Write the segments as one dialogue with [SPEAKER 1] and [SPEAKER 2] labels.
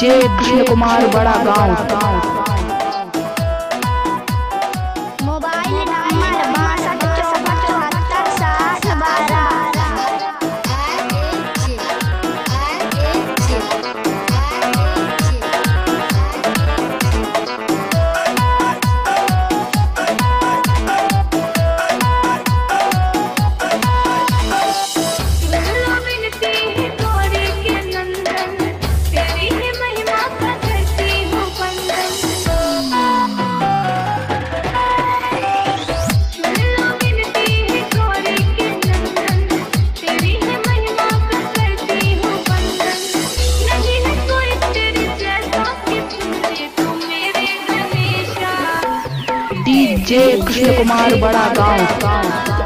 [SPEAKER 1] जय कृष्ण कुमार बड़ा गाँव। डीजे कृष्ण कुमार बड़ा गाँव।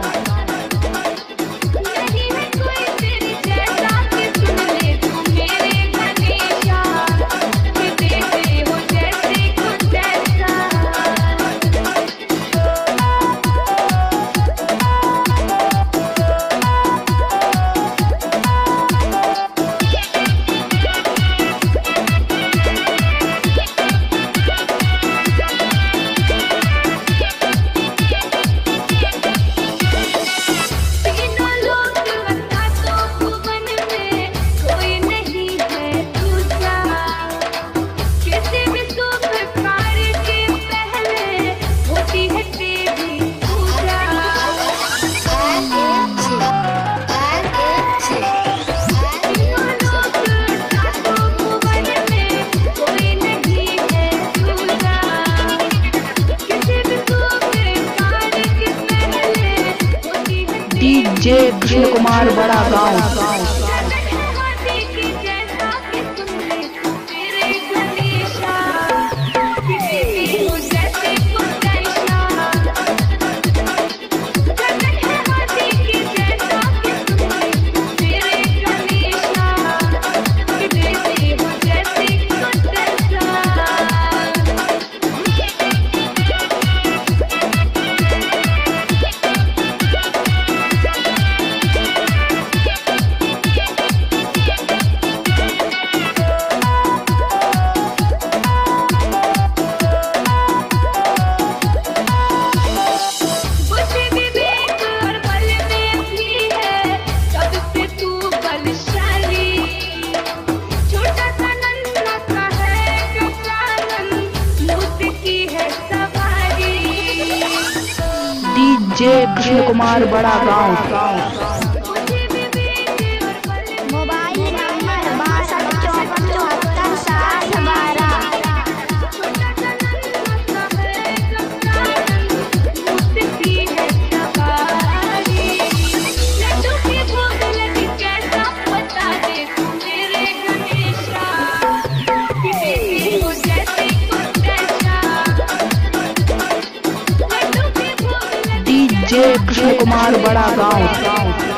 [SPEAKER 2] DJ Cristina Comaro Baradão. Baradão.
[SPEAKER 1] जय कृष्ण कुमार बड़ा गाँव। कृष्ण कुमार बड़ा गाँव।